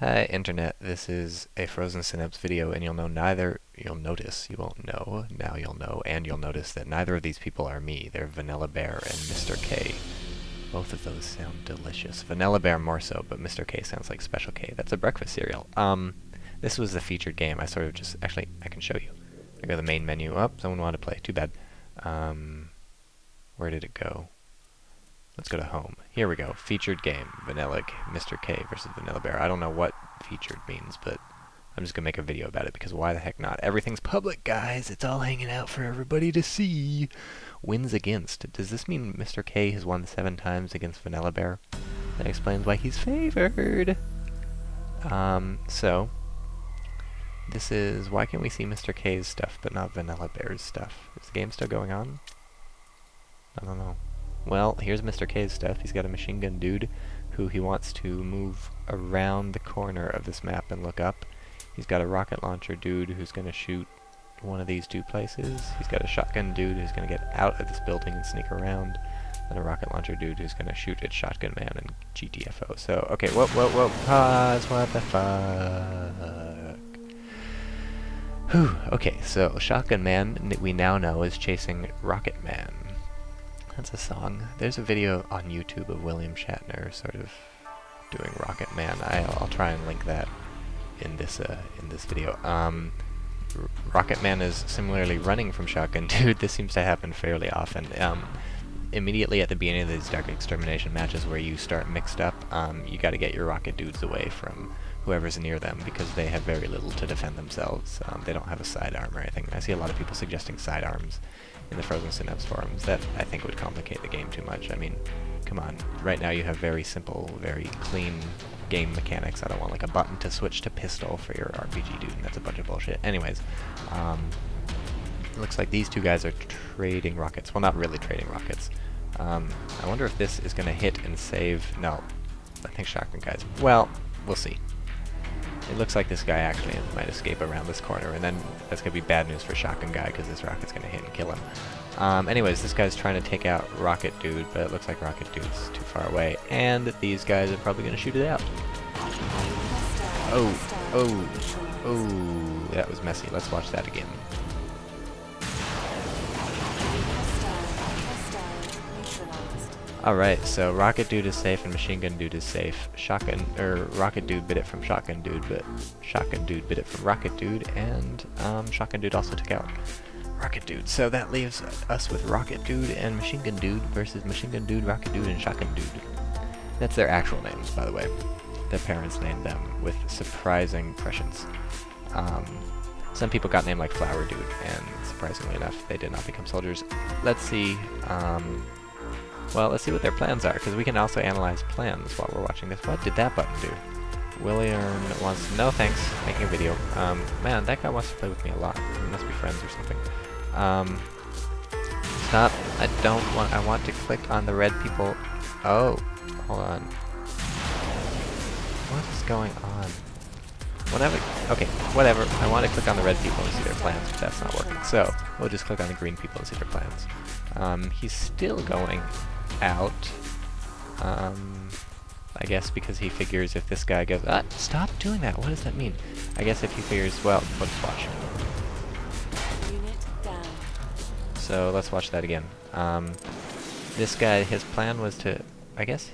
Hi Internet, this is a Frozen Synapse video and you'll know neither, you'll notice, you won't know, now you'll know, and you'll notice that neither of these people are me. They're Vanilla Bear and Mr. K. Both of those sound delicious. Vanilla Bear more so, but Mr. K sounds like Special K. That's a breakfast cereal. Um, this was the featured game. I sort of just, actually, I can show you. I go to the main menu. Up, oh, someone wanted to play. Too bad. Um, where did it go? Let's go to home. Here we go. Featured game. Vanilla Mr. K versus Vanilla Bear. I don't know what featured means, but I'm just going to make a video about it because why the heck not? Everything's public, guys. It's all hanging out for everybody to see. Wins against. Does this mean Mr. K has won seven times against Vanilla Bear? That explains why he's favored. Um, so, this is, why can't we see Mr. K's stuff but not Vanilla Bear's stuff? Is the game still going on? I don't know. Well, here's Mr. K's stuff. He's got a machine gun dude who he wants to move around the corner of this map and look up. He's got a rocket launcher dude who's going to shoot one of these two places. He's got a shotgun dude who's going to get out of this building and sneak around. And a rocket launcher dude who's going to shoot at Shotgun Man and GTFO. So, okay, whoa, whoa, whoa, pause, what the fuck? Whew, okay, so Shotgun Man, we now know, is chasing Rocket Man. That's a song. There's a video on YouTube of William Shatner sort of doing Rocket Man. I'll, I'll try and link that in this uh, in this video. Um, Rocket Man is similarly running from Shotgun Dude. this seems to happen fairly often. Um, immediately at the beginning of these Dark Extermination matches where you start mixed up, um, you got to get your Rocket Dudes away from whoever's near them because they have very little to defend themselves. Um, they don't have a sidearm or anything. I see a lot of people suggesting sidearms in the Frozen Synapse forums. That, I think, would complicate the game too much. I mean, come on. Right now you have very simple, very clean game mechanics. I don't want like a button to switch to pistol for your RPG dude, and that's a bunch of bullshit. Anyways, um, looks like these two guys are trading rockets. Well, not really trading rockets. Um, I wonder if this is going to hit and save... No, I think Shotgun Guy's... Well, we'll see. It looks like this guy actually might escape around this corner, and then that's going to be bad news for Shotgun Guy, because this rocket's going to hit and kill him. Um, anyways, this guy's trying to take out Rocket Dude, but it looks like Rocket Dude's too far away, and these guys are probably going to shoot it out. Oh, oh, oh, that was messy. Let's watch that again. Alright, so Rocket Dude is safe and Machine Gun Dude is safe. Shotgun, er, Rocket Dude bit it from Shotgun Dude, but Shotgun Dude bit it from Rocket Dude, and um, Shotgun Dude also took out Rocket Dude. So that leaves us with Rocket Dude and Machine Gun Dude versus Machine Gun Dude, Rocket Dude, and Shotgun Dude. That's their actual names, by the way. Their parents named them with surprising prescience. Um, some people got named like Flower Dude, and surprisingly enough, they did not become soldiers. Let's see. Um, well, let's see what their plans are, because we can also analyze plans while we're watching this. What did that button do? William wants to, no thanks, making a video. Um, man, that guy wants to play with me a lot. We must be friends or something. Um, stop, I don't want, I want to click on the red people. Oh, hold on. What is going on? Whatever, okay, whatever. I want to click on the red people and see their plans, but that's not working. So, we'll just click on the green people and see their plans. Um, he's still going out. Um, I guess because he figures if this guy goes, ah, stop doing that. What does that mean? I guess if he figures, well, let's watch. So let's watch that again. Um, this guy, his plan was to, I guess,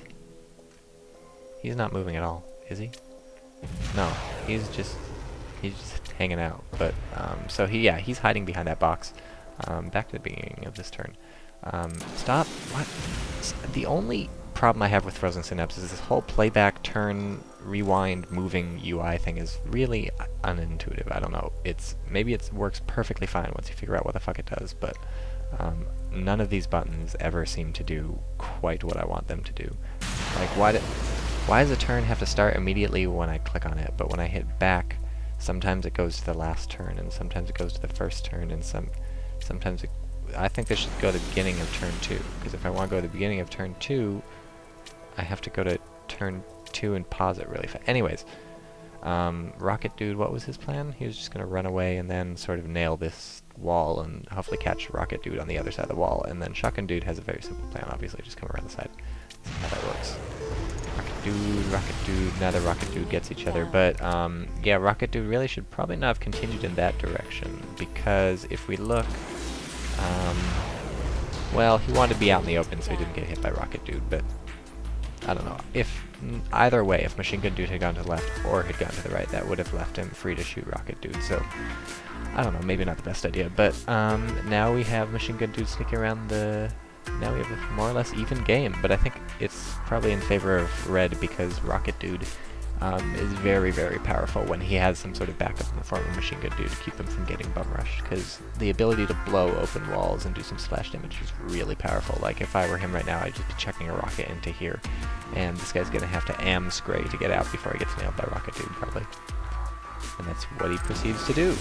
he's not moving at all, is he? No, he's just, he's just hanging out. But, um, so he, yeah, he's hiding behind that box. Um, back to the beginning of this turn. Um, stop. What? The only problem I have with Frozen Synapse is this whole playback, turn, rewind, moving UI thing is really unintuitive. I don't know. It's maybe it works perfectly fine once you figure out what the fuck it does, but um, none of these buttons ever seem to do quite what I want them to do. Like, why, do, why does a turn have to start immediately when I click on it, but when I hit back, sometimes it goes to the last turn, and sometimes it goes to the first turn, and some sometimes it I think they should go to the beginning of turn 2, because if I want to go to the beginning of turn 2, I have to go to turn 2 and pause it really fast. Anyways, um, Rocket Dude, what was his plan? He was just going to run away and then sort of nail this wall and hopefully catch Rocket Dude on the other side of the wall. And then Shotgun Dude has a very simple plan, obviously, just come around the side. See how that works. Rocket Dude, Rocket Dude, neither Rocket Dude gets each other, but um, yeah, Rocket Dude really should probably not have continued in that direction, because if we look, um, well, he wanted to be out in the open so he didn't get hit by Rocket Dude, but I don't know. If either way, if Machine Gun Dude had gone to the left or had gone to the right, that would have left him free to shoot Rocket Dude. So I don't know, maybe not the best idea. But um, now we have Machine Gun Dude sneaking around the. Now we have a more or less even game, but I think it's probably in favor of Red because Rocket Dude um, is very, very powerful when he has some sort of backup in the form of Machine Gun Dude to keep him from getting bum rushed, because the ability to blow open walls and do some splash damage is really powerful. Like, if I were him right now, I'd just be chucking a rocket into here, and this guy's to have to am Scray to get out before he gets nailed by Rocket Dude, probably. And that's what he proceeds to do.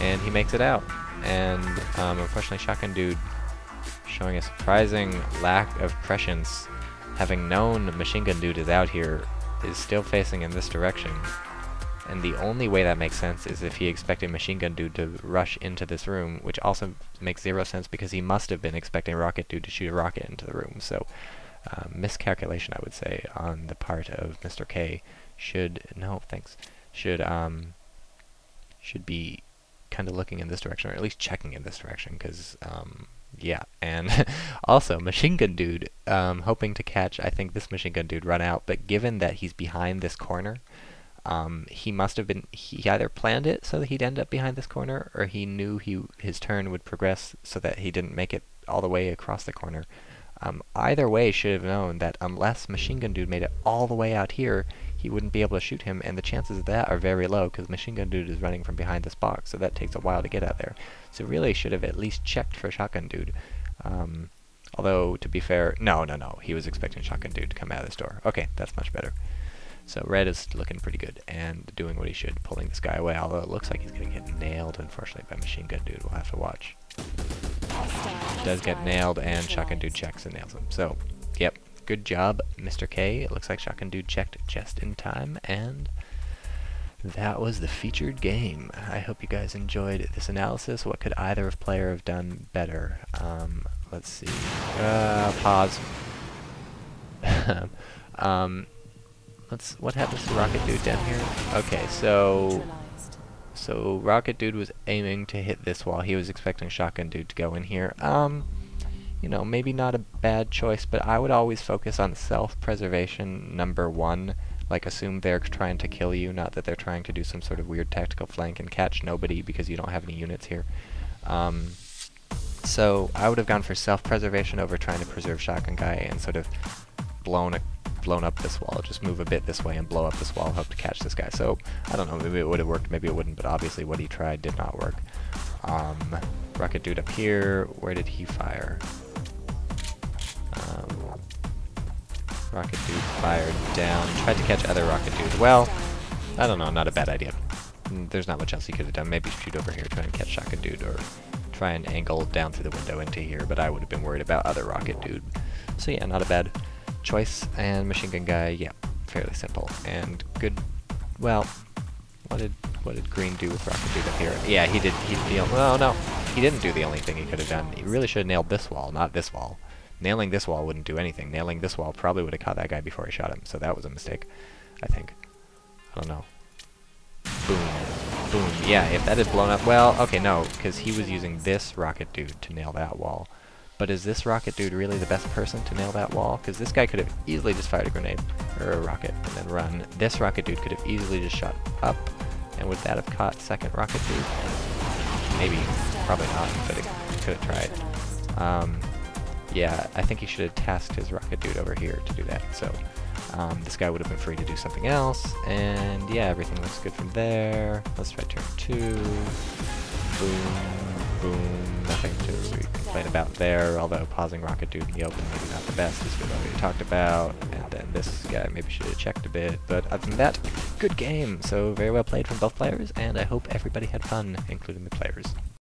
And he makes it out. And, um, unfortunately, Shotgun Dude showing a surprising lack of prescience, having known Machine Gun Dude is out here, is still facing in this direction. And the only way that makes sense is if he expected Machine Gun Dude to rush into this room, which also makes zero sense because he must have been expecting Rocket Dude to shoot a rocket into the room. So, uh, miscalculation, I would say, on the part of Mr. K should, no, thanks, should, um, should be kind of looking in this direction, or at least checking in this direction, because, um, yeah, and also Machine Gun Dude, um, hoping to catch, I think, this Machine Gun Dude run out, but given that he's behind this corner, um, he must have been, he either planned it so that he'd end up behind this corner, or he knew he his turn would progress so that he didn't make it all the way across the corner. Um, either way should have known that unless Machine Gun Dude made it all the way out here, he wouldn't be able to shoot him, and the chances of that are very low because Machine Gun Dude is running from behind this box, so that takes a while to get out there. So really should have at least checked for Shotgun Dude. Um, although, to be fair, no, no, no, he was expecting Shotgun Dude to come out of this door. Okay, that's much better. So Red is looking pretty good and doing what he should, pulling this guy away, although it looks like he's going to get nailed, unfortunately, by Machine Gun Dude. We'll have to watch. Does get nailed, and Shotgun Dude checks and nails him. So, yep, good job, Mr. K. It looks like Shotgun Dude checked just in time, and that was the featured game. I hope you guys enjoyed this analysis. What could either of player have done better? Um, let's see. Uh, pause. um, let's. What happens to Rocket Dude down here? Okay, so so Rocket Dude was aiming to hit this wall. He was expecting Shotgun Dude to go in here. Um, you know, maybe not a bad choice, but I would always focus on self-preservation number one. Like, assume they're trying to kill you, not that they're trying to do some sort of weird tactical flank and catch nobody because you don't have any units here. Um, so I would have gone for self-preservation over trying to preserve Shotgun Guy and sort of blown a blown up this wall. Just move a bit this way and blow up this wall, hope to catch this guy. So, I don't know, maybe it would have worked, maybe it wouldn't, but obviously what he tried did not work. Um, rocket dude up here, where did he fire? Um, rocket dude fired down, tried to catch other rocket dude. Well, I don't know, not a bad idea. Mm, there's not much else he could have done. Maybe shoot over here, try and catch shotgun dude, or try and angle down through the window into here, but I would have been worried about other rocket dude. So yeah, not a bad choice. And machine gun guy, yeah, fairly simple. And good, well, what did what did Green do with Rocket Dude up here? Yeah, he did, he the no, he didn't do the only thing he could have done. He really should have nailed this wall, not this wall. Nailing this wall wouldn't do anything. Nailing this wall probably would have caught that guy before he shot him, so that was a mistake, I think. I don't know. Boom. Boom. Yeah, if that had blown up, well, okay, no, because he was using this Rocket Dude to nail that wall. But is this rocket dude really the best person to nail that wall? Because this guy could have easily just fired a grenade, or a rocket, and then run. This rocket dude could have easily just shot up, and would that have caught second rocket dude? Maybe, probably not, but it could have tried. Um, yeah, I think he should have tasked his rocket dude over here to do that, so um, this guy would have been free to do something else, and yeah, everything looks good from there. Let's try turn two. Boom boom, nothing to complain about there, although pausing Rocket Dude in the open maybe not the best, as we've already talked about, and then this guy maybe should have checked a bit, but other than that, good game, so very well played from both players, and I hope everybody had fun, including the players.